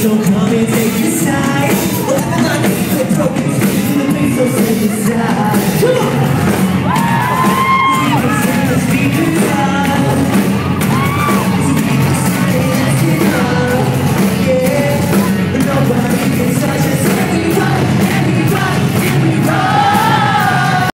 so come and take your side. Whatever my name, broken, the face so set aside.